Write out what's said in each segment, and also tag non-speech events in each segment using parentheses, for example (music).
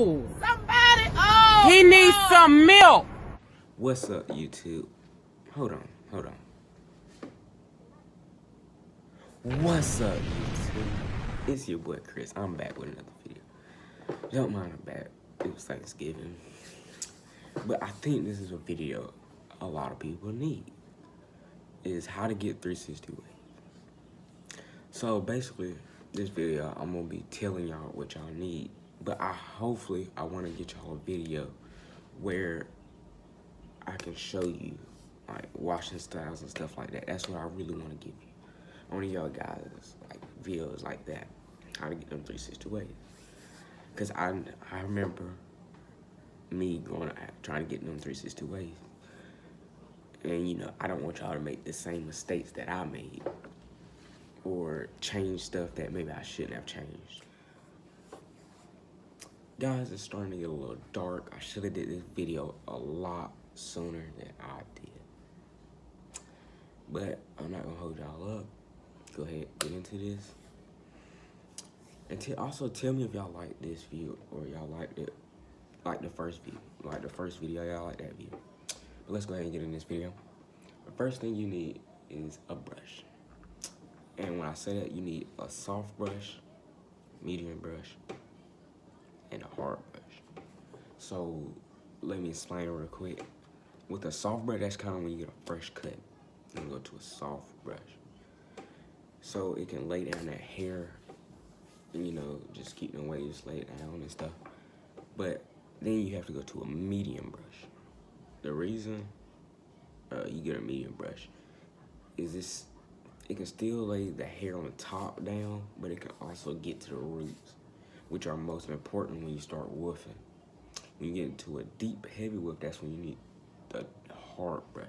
No! Somebody, oh! He needs God. some milk. What's up, YouTube? Hold on, hold on. What's up, YouTube? It's your boy Chris. I'm back with another video. Don't mind I'm back. It was Thanksgiving. But I think this is a video a lot of people need. Is how to get 360 waves. So basically, this video, I'm gonna be telling y'all what y'all need. But I hopefully I wanna get y'all a video where I can show you like washing styles and stuff like that. That's what I really want to give you. One of y'all guys like videos like that, how to get them 360 waves. Cause I I remember me going trying to get them 360 waves, and you know I don't want y'all to make the same mistakes that I made, or change stuff that maybe I shouldn't have changed. Guys, it's starting to get a little dark. I should have did this video a lot sooner than I did. But I'm not gonna hold y'all up. Go ahead, get into this. And also tell me if y'all like this view or y'all like it like the first view. Like the first video, y'all like that view. But let's go ahead and get in this video. The first thing you need is a brush. And when I say that, you need a soft brush, medium brush, and a hard brush. So let me explain real quick. With a soft brush, that's kind of when you get a fresh cut. You go to a soft brush. So it can lay down that hair, you know, just keep the waves laid down and stuff. But then you have to go to a medium brush. The reason uh, you get a medium brush is this, it can still lay the hair on the top down, but it can also get to the roots, which are most important when you start wolfing. When you get into a deep, heavy wolf, that's when you need a hard brush.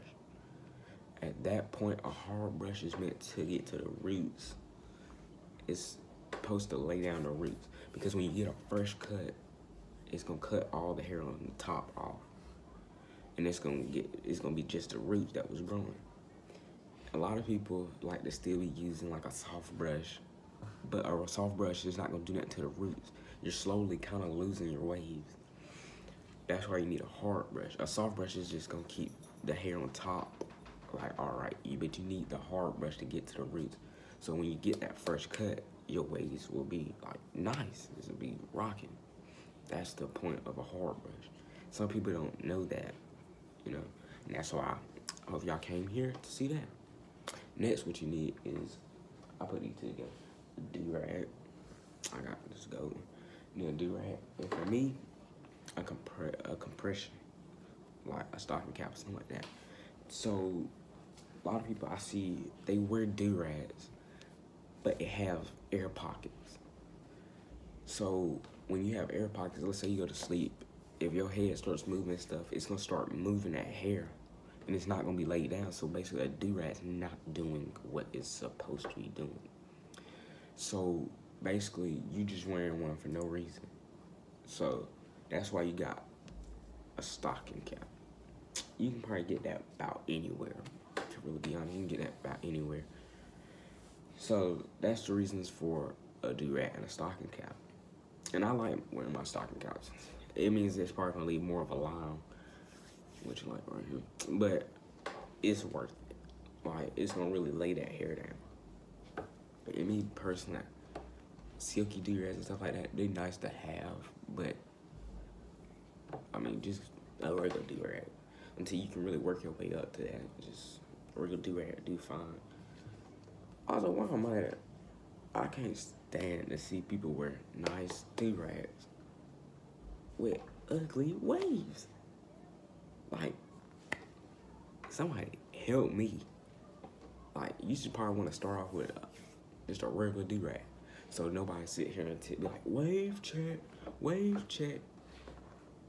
At that point, a hard brush is meant to get to the roots. It's supposed to lay down the roots because when you get a fresh cut, it's gonna cut all the hair on the top off, and it's gonna get it's gonna be just the roots that was growing. A lot of people like to still be using like a soft brush, but a soft brush is not gonna do nothing to the roots. You're slowly kind of losing your waves. That's why you need a hard brush. A soft brush is just gonna keep the hair on top, like all right. But you need the hard brush to get to the roots. So when you get that first cut, your waves will be like nice. This will be rocking. That's the point of a hard brush. Some people don't know that, you know, and that's why I hope y'all came here to see that. Next, what you need is I put these two together. Do rag. I got this gold. You a do rag, and for me, a, compre a compression, like a stocking cap something like that. So a lot of people I see, they wear do-rags, but it have air pockets. So when you have air pockets, let's say you go to sleep, if your head starts moving stuff, it's gonna start moving that hair and it's not gonna be laid down. So basically a do-rag's not doing what it's supposed to be doing. So basically you just wearing one for no reason. So that's why you got a stocking cap. You can probably get that about anywhere. To really be honest, you can get that about anywhere. So that's the reasons for a do-rag and a stocking cap. And I like wearing my stocking caps. It means it's probably gonna leave more of a line, which like right here. But it's worth it. Like it's gonna really lay that hair down. But me personally, silky do-rags and stuff like that, they're nice to have, but I mean, just a regular do-rag until you can really work your way up to that. Just regular do-rag do fine. Also, I'm at it, I can't stand to see people wear nice do-rags with ugly waves. Like, somebody help me. Like, you should probably want to start off with a, just a regular do-rag. So nobody sit here and like, wave check, wave check.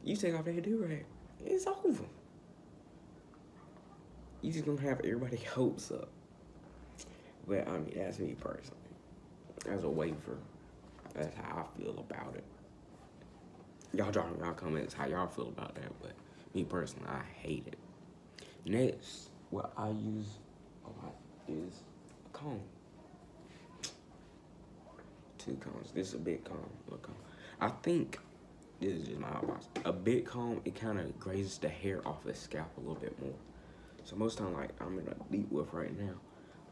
You take off that do-rag, it's over. You just gonna have everybody (laughs) hopes up. But I mean, that's me personally. As a waver, that's how I feel about it. Y'all drop in y'all comments how y'all feel about that, but me personally, I hate it. Next, what I use a lot is a comb. Two combs. This is a big comb. Look. I think this is just my advice. A big comb, it kind of grazes the hair off the scalp a little bit more. So most time, like I'm in a deep wolf right now,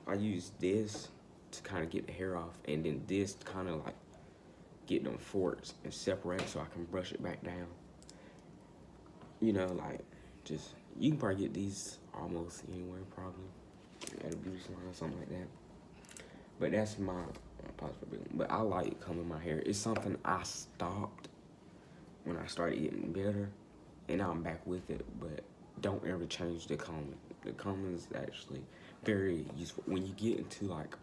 I use this to kind of get the hair off, and then this kind of like get them forks and separate so I can brush it back down. You know, like just you can probably get these almost anywhere probably at a beauty salon or something like that. But that's my But I like combing my hair. It's something I stopped when I started getting better, and I'm back with it. But don't ever change the combing. The combing is actually very useful when you get into like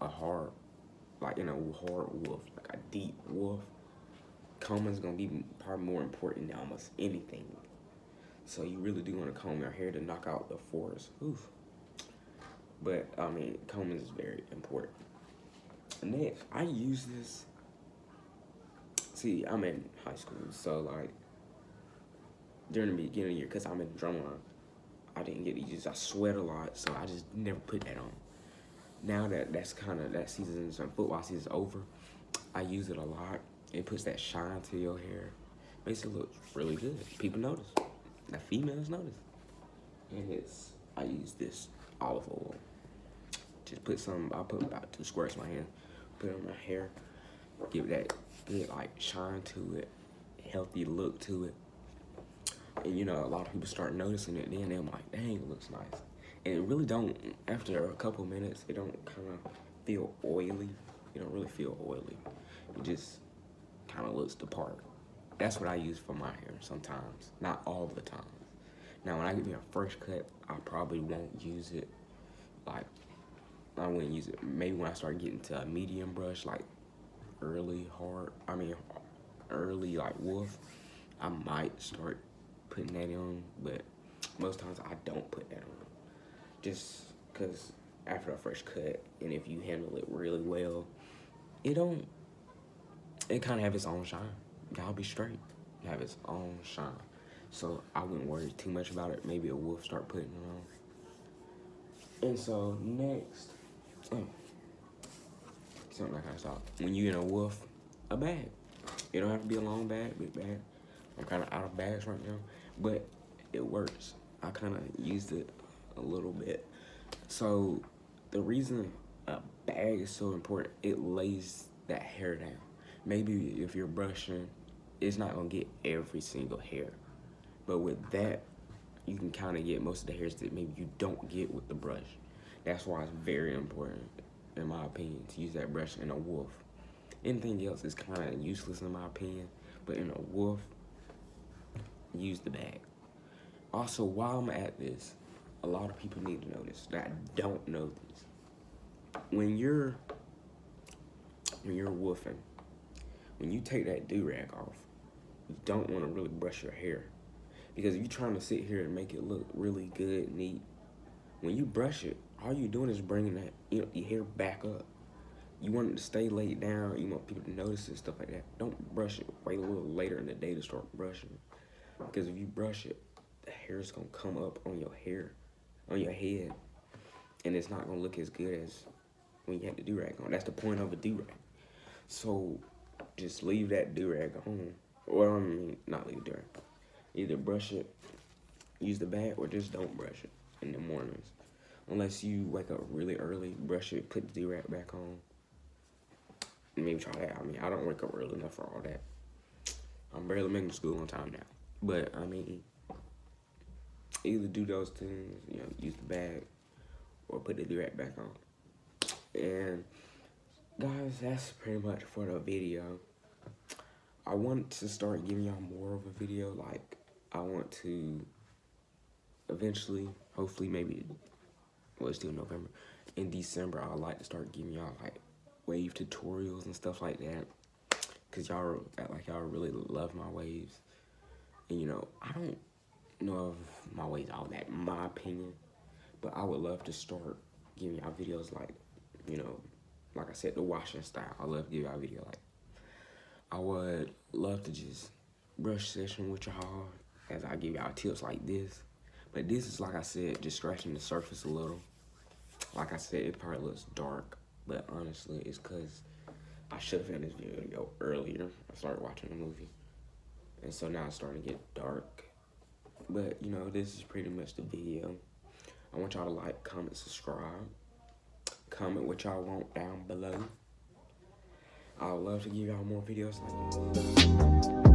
a hard, like in a hard wolf, like a deep wolf. Combing is gonna be probably more important than almost anything. So you really do want to comb your hair to knock out the force. Oof. But I mean, combing is very important. Next, I use this. See, I'm in high school, so like during the beginning of the year, cause I'm in drumline, I didn't get to use. I sweat a lot, so I just never put that on. Now that that's kind of that season, some football season's over, I use it a lot. It puts that shine to your hair, makes it look really good. People notice. The females notice. And it's I use this olive oil. Just put some. I put about two squirts in my hand. Put on my hair. Give that good like shine to it, healthy look to it. And you know, a lot of people start noticing it. Then they're like, "Dang, it looks nice." And it really don't. After a couple minutes, it don't kind of feel oily. You don't really feel oily. It just kind of looks the part. That's what I use for my hair sometimes. Not all the time. Now, when I give me a fresh cut, I probably won't use it. Like, I wouldn't use it. Maybe when I start getting to a medium brush, like early hard, I mean, early like wolf, I might start putting that on. But most times I don't put that on. Just because after a fresh cut, and if you handle it really well, it don't, it kind of have its own shine y'all be straight. Have its own shine. So I wouldn't worry too much about it. Maybe a wolf start putting it on. And so next, oh, something I saw. When you in a wolf, a bag. It don't have to be a long bag, big bag. I'm kind of out of bags right now, but it works. I kind of used it a little bit. So the reason a bag is so important, it lays that hair down. Maybe if you're brushing it's not gonna get every single hair. But with that, you can kind of get most of the hairs that maybe you don't get with the brush. That's why it's very important, in my opinion, to use that brush in a wolf. Anything else is kind of useless in my opinion, but in a wolf, use the bag. Also, while I'm at this, a lot of people need to know this that don't know this. When you're when you're wolfing, when you take that do rag off, you don't want to really brush your hair. Because if you're trying to sit here and make it look really good, neat, when you brush it, all you're doing is bringing that you know, your hair back up. You want it to stay laid down. You want people to notice and stuff like that. Don't brush it. Wait a little later in the day to start brushing Because if you brush it, the hair is going to come up on your hair, on your head. And it's not going to look as good as when you have the do-rag on. That's the point of a do-rag. So just leave that do-rag on or I mean, not leave it there. Either brush it, use the bag, or just don't brush it in the mornings. Unless you wake up really early, brush it, put the D-rag back on. Maybe try that. I mean, I don't wake up early enough for all that. I'm barely making school on time now. But, I mean, either do those things, you know, use the bag, or put the D-rag back on. And, guys, that's pretty much for the video. I want to start giving y'all more of a video. Like, I want to eventually, hopefully, maybe, well, it's still November. In December, I'd like to start giving y'all, like, wave tutorials and stuff like that. Because y'all like y'all really love my waves. And, you know, I don't know if my waves all that, my opinion. But I would love to start giving y'all videos like, you know, like I said, the washing style. I love to give y'all video like I would love to just brush session with y'all as I give y'all tips like this. But this is, like I said, just scratching the surface a little. Like I said, it probably looks dark, but honestly, it's because I should have found this video earlier. I started watching the movie. And so now it's starting to get dark. But, you know, this is pretty much the video. I want y'all to like, comment, subscribe. Comment what y'all want down below. I would love to give y'all more videos like this.